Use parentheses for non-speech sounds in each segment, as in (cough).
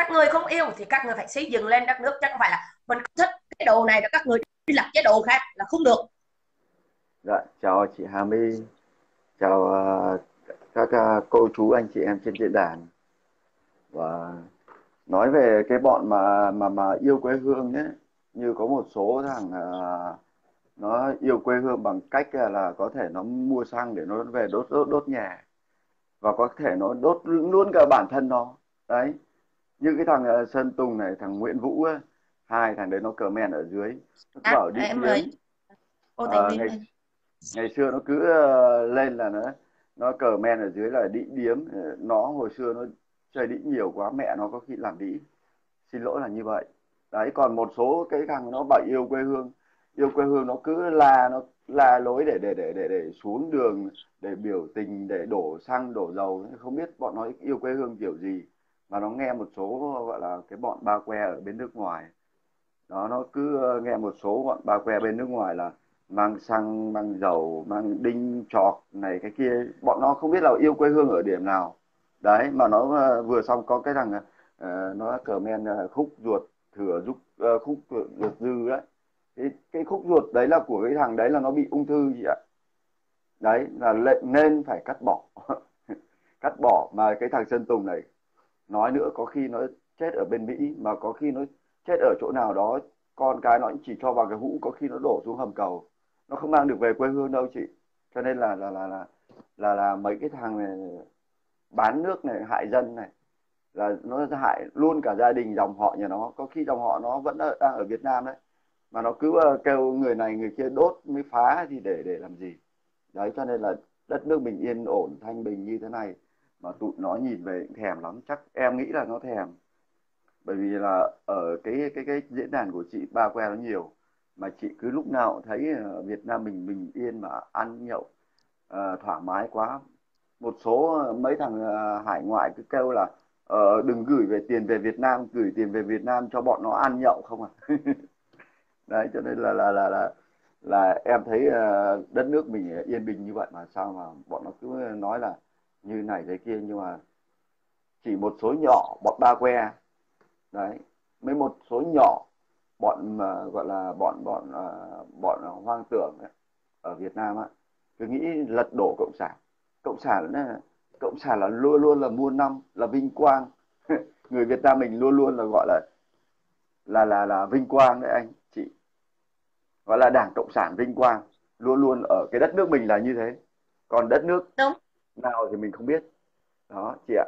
các người không yêu thì các người phải xây dựng lên đất nước chứ không phải là mình thích cái đồ này là các người đi lập chế độ khác là không được. Dạ chào chị Hà My chào uh, các uh, cô chú anh chị em trên diễn đàn. Và nói về cái bọn mà mà mà yêu quê hương nhé như có một số thằng uh, nó yêu quê hương bằng cách là có thể nó mua xăng để nó về đốt đốt đốt nhà và có thể nó đốt luôn cả bản thân nó. Đấy như cái thằng uh, Sơn Tùng này thằng Nguyễn Vũ ấy, hai thằng đấy nó cờ men ở dưới. Nó à, bảo đi em ơi. Ô, à, ngày, ngày xưa nó cứ uh, lên là nó nó cờ men ở dưới là đĩ điếm. Nó hồi xưa nó chơi đĩ nhiều quá mẹ nó có khi làm đĩ. Xin lỗi là như vậy. Đấy còn một số cái thằng nó bảo yêu quê hương. Yêu quê hương nó cứ la nó la lối để để để để để xuống đường để biểu tình để đổ xăng đổ dầu. Không biết bọn nó yêu quê hương kiểu gì mà nó nghe một số gọi là cái bọn ba que ở bên nước ngoài. Đó nó cứ ờ, nghe một số bọn ba que bên nước ngoài là mang xăng mang dầu mang đinh chọc này cái kia. Bọn nó không biết là yêu quê hương ở điểm nào. Đấy mà nó ờ, vừa xong có cái thằng uh, nó cờ men khúc ruột thừa giúp uh, khúc ruột dư đấy. Cái cái khúc ruột đấy là của cái thằng đấy là nó bị ung thư gì ạ. Đấy là lệnh nên phải cắt bỏ. (laughs) Cắt bỏ. Mà cái thằng sơn tùng này nói nữa có khi nó chết ở bên mỹ mà có khi nó chết ở chỗ nào đó con cái nó chỉ cho vào cái hũ có khi nó đổ xuống hầm cầu. Nó không mang được về quê hương đâu chị. Cho nên là là là là là, là mấy cái thằng này bán nước này hại dân này là nó hại luôn cả gia đình dòng họ nhà nó. Có khi dòng họ nó vẫn ở, đang ở Việt Nam đấy mà nó cứ ờ, kêu người này người kia đốt mới phá thì để để làm gì? Đấy cho nên là đất nước mình yên ổn thanh bình như thế này mà tụi nó nhìn về thèm lắm chắc em nghĩ là nó thèm. Bởi vì là ở cái cái cái diễn đàn của chị ba que nó nhiều. Mà chị cứ lúc nào thấy ờ, Việt Nam mình bình yên mà ăn nhậu uh, thoải mái quá. Một số ờ, mấy thằng uh, hải ngoại cứ kêu là uh, đừng gửi về tiền về Việt Nam gửi tiền về Việt Nam cho bọn nó ăn nhậu. Không à. (laughs) Đấy cho nên là là là là là em thấy uh, đất nước mình yên bình như vậy mà sao mà bọn nó cứ nói là như này thế kia nhưng mà chỉ một số nhỏ bọn ba que. Đấy mấy một số nhỏ bọn mà gọi là bọn bọn à, bọn hoang tưởng ấy, ở Việt Nam á cứ nghĩ lật đổ cộng sản. Cộng sản là cộng sản là luôn luôn là muôn năm là vinh quang. (laughs) Người Việt Nam mình luôn luôn là gọi là là là là vinh quang đấy anh chị. Gọi là đảng cộng sản vinh quang luôn luôn ở cái đất nước mình là như thế. Còn đất nước Đúng nào thì mình không biết. Đó chị ạ.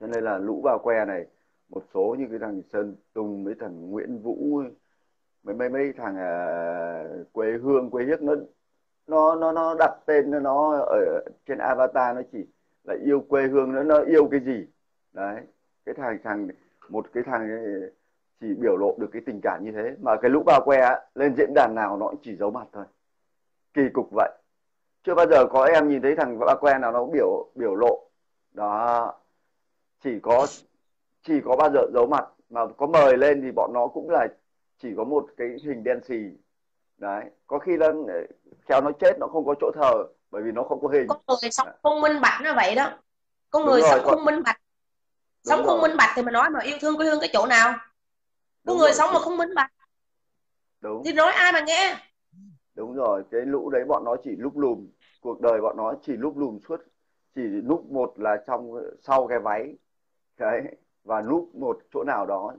Cho nên là lũ vào que này một số như cái thằng Sơn Tùng mấy thằng Nguyễn Vũ mấy mấy mấy thằng à, uh, quê hương quê hiếc nó nó nó nó đặt tên nó ở trên avatar nó chỉ là yêu quê hương nó nó yêu cái gì. Đấy cái thằng thằng một cái thằng ờ, chỉ biểu lộ được cái tình cảm như thế. Mà cái lũ bao que lên diễn đàn nào nó cũng chỉ giấu mặt thôi. Kỳ cục vậy chưa bao giờ có em nhìn thấy thằng ba que nào nó biểu biểu lộ. Đó. Chỉ có chỉ có bao giờ giấu mặt. Mà có mời lên thì bọn nó cũng là chỉ có một cái hình đen xì. Đấy. Có khi là khéo nó chết nó không có chỗ thờ bởi vì nó không có hình. Có người sống không minh bạch nó vậy đó. Có người sống không minh bạch. Sống không minh bạch thì mà nói mà yêu thương quê hương cái chỗ nào? Có người sống mà không minh bạch. Đúng. Thì nói ai mà nghe? Đúng rồi. Cái lũ đấy bọn nó chỉ lúc lùm cuộc đời bọn nó chỉ lúc lùm suốt chỉ lúc một là trong sau cái váy đấy và núp một chỗ nào đó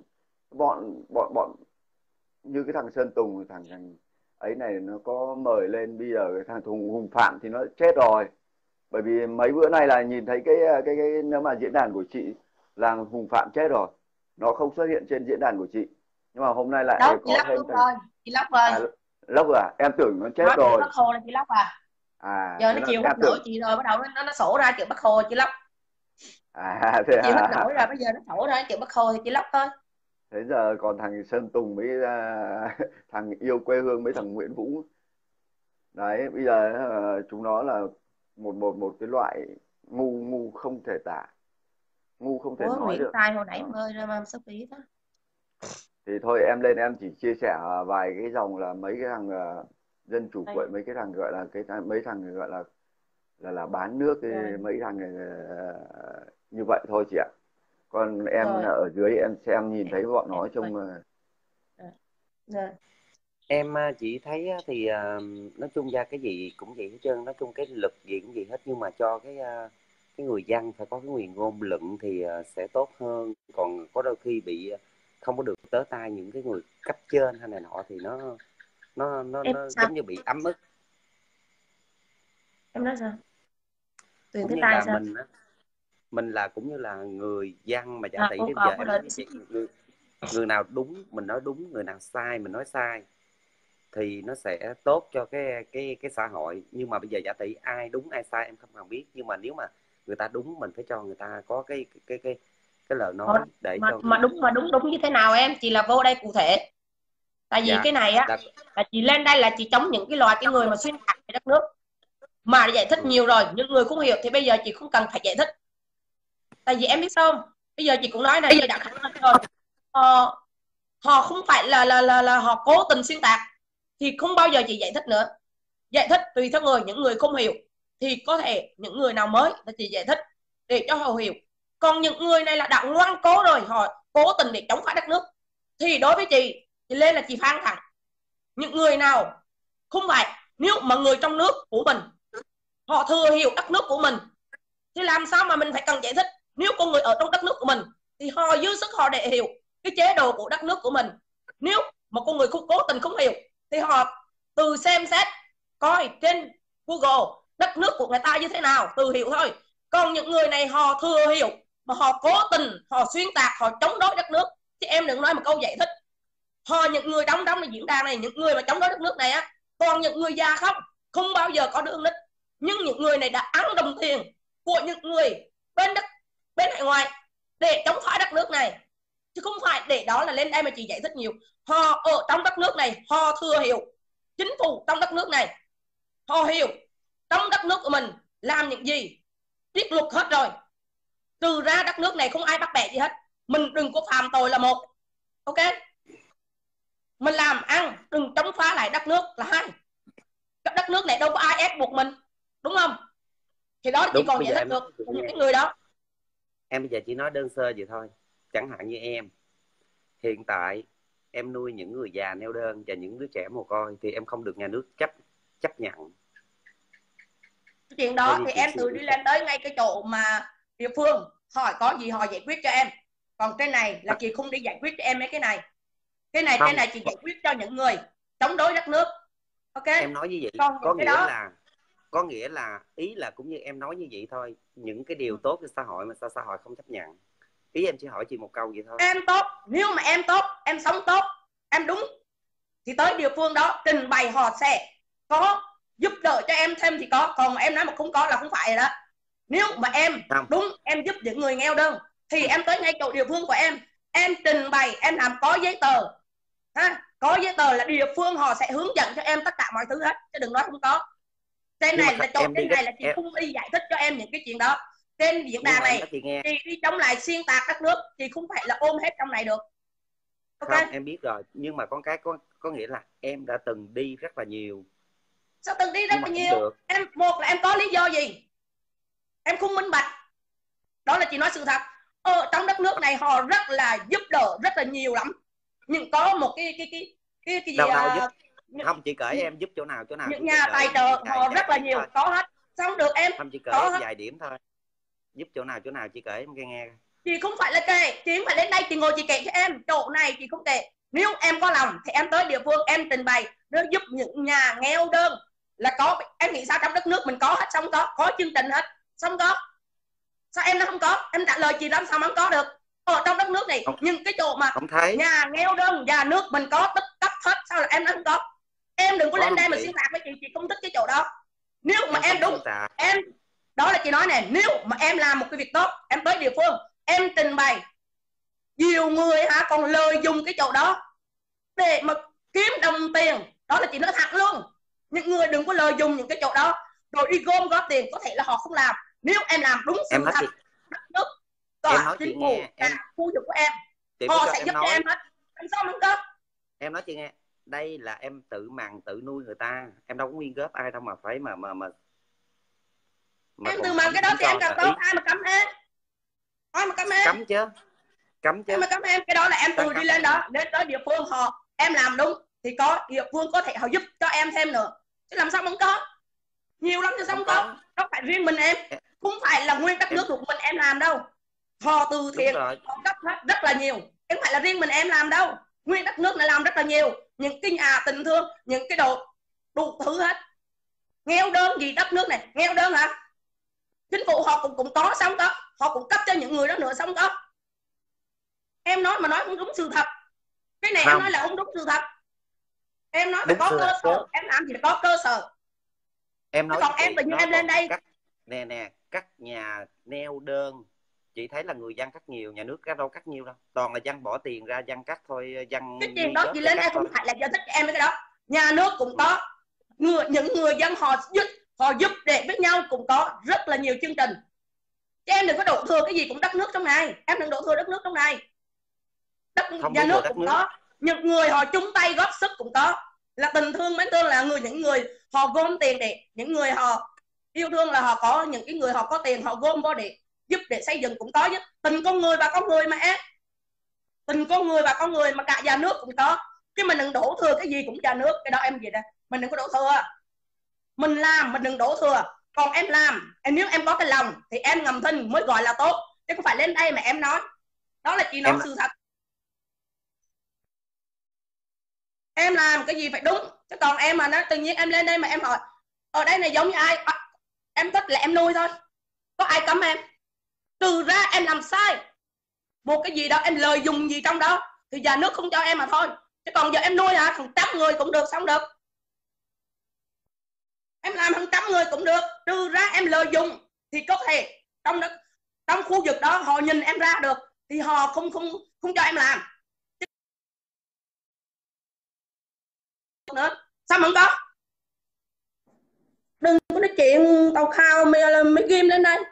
bọn bọn bọn như cái thằng Sơn Tùng thằng thằng ấy này nó có mời lên bây giờ cái thằng Hùng Hùng Phạm thì nó chết rồi. Bởi vì mấy bữa nay là nhìn thấy cái cái cái nếu mà diễn đàn của chị là Hùng Phạm chết rồi nó không xuất hiện trên diễn đàn của chị. Nhưng mà hôm nay lại Đâu, có thêm thằng... rồi chị lóc rồi à, lóc à em tưởng nó chết nó rồi. Nó khô là chị lóc à à giờ nó chiều hết tưởng... chị rồi bắt đầu nó nó sổ ra kiểu bắt khô chị lóc à (laughs) thế chị à. hết nổi rồi bây giờ nó sổ ra kiểu bắt khô thì chị lóc thôi. Thế giờ còn thằng Sơn Tùng với uh, (laughs) thằng yêu quê hương với thằng Nguyễn Vũ. Đấy bây giờ uh, chúng nó là một một một cái loại ngu ngu không thể tả. Ngu không thể Ủa, nói được. tai hồi nãy ơi ra mà sắp tí đó. Thì thôi em lên em chỉ chia sẻ vài cái dòng là mấy cái thằng uh, dân chủ quậy mấy cái thằng gọi là cái mấy thằng gọi là là là bán nước cái, mấy thằng uh, như vậy thôi chị ạ còn em rồi. ở dưới em xem nhìn thấy bọn nó trông rồi. Rồi. em chỉ thấy thì nói chung ra cái gì cũng vậy hết trơn nói chung cái lực gì cũng vậy hết nhưng mà cho cái cái người dân phải có cái quyền ngôn luận thì sẽ tốt hơn còn có đôi khi bị không có được tới tay những cái người cấp trên hay này nọ thì nó nó nó, nó giống như bị ấm ức. Em nói sao? Tùy cũng như là sao? mình mình là cũng như là người dân mà giả à, tỷ đến giờ em nói người, người nào đúng mình nói đúng người nào sai mình nói sai thì nó sẽ tốt cho cái cái cái xã hội. Nhưng mà bây giờ giả tỷ ai đúng ai sai em không cần biết. Nhưng mà nếu mà người ta đúng mình phải cho người ta có cái cái cái cái lời nói để mà, cho mà đúng mà đúng đúng như thế nào em? Chỉ là vô đây cụ thể tại vì dạ, cái này á là... là chị lên đây là chị chống những cái loài cái người mà xuyên tạc về đất nước. Mà giải thích nhiều rồi những người không hiểu thì bây giờ chị không cần phải giải thích. Tại vì em biết sao không? Bây giờ chị cũng nói này chị đã khẳng định rồi. Ờ, họ không phải là là là là họ cố tình xuyên tạc thì không bao giờ chị giải thích nữa. Giải thích tùy theo người những người không hiểu thì có thể những người nào mới là chị giải thích để cho họ hiểu. Còn những người này là đã ngoan cố rồi họ cố tình để chống phá đất nước. Thì đối với chị lên là chị phan thẳng những người nào không phải, nếu mà người trong nước của mình, họ thừa hiểu đất nước của mình, thì làm sao mà mình phải cần giải thích? Nếu con người ở trong đất nước của mình, thì họ dư sức họ để hiểu cái chế độ của đất nước của mình. Nếu mà con người không cố tình không hiểu, thì họ từ xem xét, coi trên Google đất nước của người ta như thế nào từ hiểu thôi. Còn những người này họ thừa hiểu, mà họ cố tình, họ xuyên tạc, họ chống đối đất nước. Chứ em đừng nói một câu giải thích họ những người đóng đóng là diễn đàn này, những người mà chống đối đất nước này á toàn những người già không không bao giờ có đương đích nhưng những người này đã ăn đồng tiền của những người bên đất, bên hải ngoại để chống phá đất nước này. Chứ không phải để đó là lên đây mà chị giải thích nhiều. Họ ở trong đất nước này, họ thừa hiểu chính phủ trong đất nước này. Họ hiểu trong đất nước của mình làm những gì tiết luật hết rồi. Từ ra đất nước này không ai bắt bẻ gì hết. Mình đừng có phạm tội là một. Ok mình làm ăn đừng chống phá lại đất nước là hai. Đất nước này đâu có ai ép buộc mình đúng không? Thì đó chỉ còn giải thích được những cái người đó. Em bây giờ chỉ nói đơn sơ vậy thôi chẳng hạn như em. Hiện tại em nuôi những người già neo đơn và những đứa trẻ mồ côi thì em không được nhà nước chấp chấp nhận. Chuyện đó thì em tự đi lên tới ngay cái chỗ mà địa phương hỏi có gì họ giải quyết cho em. Còn cái này là chị không đi giải quyết cho em mấy cái này. Cái này không. cái này chị giải quyết cho những người chống đối đất nước. Ok? Em nói như vậy còn có nghĩa đó, là có nghĩa là ý là cũng như em nói như vậy thôi những cái điều tốt cho xã hội mà sao xã hội không chấp nhận? Ý em chỉ hỏi chị một câu vậy thôi. Em tốt nếu mà em tốt em sống tốt em đúng thì tới địa phương đó trình bày họ sẽ có giúp đỡ cho em thêm thì có còn em nói mà không có là không phải rồi đó. Nếu mà em không. đúng em giúp những người nghèo đơn thì em tới ngay chỗ địa phương của em em trình bày em làm có giấy tờ ha có giấy tờ là địa phương họ sẽ hướng dẫn cho em tất cả mọi thứ hết chứ đừng nói không có. Trên này là chỗ trên này là chị em... không đi giải thích cho em những cái chuyện đó. Trên diễn đàn này chị, chị đi chống lại xuyên tạc đất nước chị không phải là ôm hết trong này được. Okay. không em biết rồi. Nhưng mà con cái có có nghĩa là em đã từng đi rất là nhiều. Sao từng đi rất là nhiều? em một là em có lý do gì? Em không minh bạch. Đó là chị nói sự thật. Ở trong đất nước này họ rất là giúp đỡ rất là nhiều lắm nhưng có một cái cái cái cái cái gì đâu, đâu, giúp không chị kể em giúp chỗ nào chỗ nào những nhà tài trợ họ rất là nhiều thôi. có hết. Xong được em không chị em vài điểm thôi. Giúp chỗ nào chỗ nào chị kể em nghe nghe. Chị không phải là kể chị không phải đến đây chị ngồi chị kể cho em. Chỗ này chị không kể nếu em có lòng thì em tới địa phương em trình bày nó giúp những nhà nghèo đơn. Là có em nghĩ sao trong đất nước mình có hết xong có có chương trình hết. Xong có. Sao em nó không có? Em trả lời chị làm sao mà không có được ở trong đất nước này không, nhưng cái chỗ mà không thấy. nhà nghèo đơn nhà nước mình có tất cấp hết sao là em nó không có em đừng có, lên đây mà xuyên tạc với chị chị không thích cái chỗ đó. Nếu mà em, em đúng em đó là chị nói này nếu mà em làm một cái việc tốt em tới địa phương em trình bày nhiều người hả còn lợi dụng cái chỗ đó để mà kiếm đồng tiền đó là chị nói thật luôn. Những người đừng có lợi dụng những cái chỗ đó. Rồi đi gom góp tiền có thể là họ không làm. Nếu em làm đúng sự thật đất nước tòa chính phủ em... khu vực của em. Họ sẽ giúp nói... cho em hết. Làm sao không có em nói chị nghe. Đây là em tự màng tự nuôi người ta. Em đâu có nguyên góp ai đâu mà phải mà mà mà, mà em tự màng cái đó thì em cần tốt ai mà cấm em? Ai mà cấm em? Cấm chứ. Cấm chứ. Em mà cấm em cái đó là em tự đi lên đó đến tới địa phương họ em làm đúng thì có địa phương có thể họ giúp cho em thêm nữa. Chứ làm sao không có? Nhiều lắm chứ sao không có? không phải riêng mình em. Không phải là nguyên đất nước của mình em làm đâu họ từ thiện cấp hết rất là nhiều. Không phải là riêng mình em làm đâu. Nguyên đất nước này làm rất là nhiều. Những cái nhà tình thương những cái đồ đủ thứ hết. Nghèo đơn gì đất nước này. Nghèo đơn hả? Chính phủ họ cũng cũng có sống có. Họ cũng cấp cho những người đó nữa sống có. Em nói mà nói không đúng sự thật. Cái này không. em nói là không đúng sự thật. Em nói phải có cơ sở. em làm gì là có cơ sở. Em nói còn em tự nhiên em lên đây. cắt, nè nè các nhà neo đơn chị thấy là người dân cắt nhiều nhà nước cắt đâu cắt nhiều đâu. Toàn là dân bỏ tiền ra dân cắt thôi dân cái tiền đó chị lên đây không phải là do thích em cái đó. Nhà nước cũng có. Người những người dân họ giúp họ giúp để với nhau cũng có rất là nhiều chương trình. Chứ em đừng có đổ thừa cái gì cũng đất nước trong này. Em đừng đổ thừa đất nước trong này. Đất không nhà nước cũng nước. có. Những người họ chung tay góp sức cũng có. Là tình thương mến thương là người những người họ gom tiền để những người họ yêu thương là họ có những cái người họ có tiền họ gom vô để giúp để xây dựng cũng có chứ. Tình con người và con người mà em. Tình con người và con người mà cả nhà nước cũng có. Chứ mình đừng đổ thừa cái gì cũng nhà nước. Cái đó em gì đây? Mình đừng có đổ thừa. Mình làm mình đừng đổ thừa. Còn em làm em nếu em có cái lòng thì em ngầm thinh mới gọi là tốt. Chứ không phải lên đây mà em nói. Đó là chị nói em... sự thật. Em làm cái gì phải đúng. Chứ còn em mà nó tự nhiên em lên đây mà em hỏi ở đây này giống như ai? À, em thích là em nuôi thôi. Có ai cấm em trừ ra em làm sai. Một cái gì đó em lợi dùng gì trong đó, thì nhà nước không cho em mà thôi. Chứ còn giờ em nuôi hả? Thằng trăm người cũng được xong được? Em làm hàng trăm người cũng được. Trừ ra em lợi dụng thì có thể trong đó trong khu vực đó họ nhìn em ra được, thì họ không không không cho em làm. Nữa. Sao mà không có? Đừng có nói chuyện tàu khao mấy game lên đây.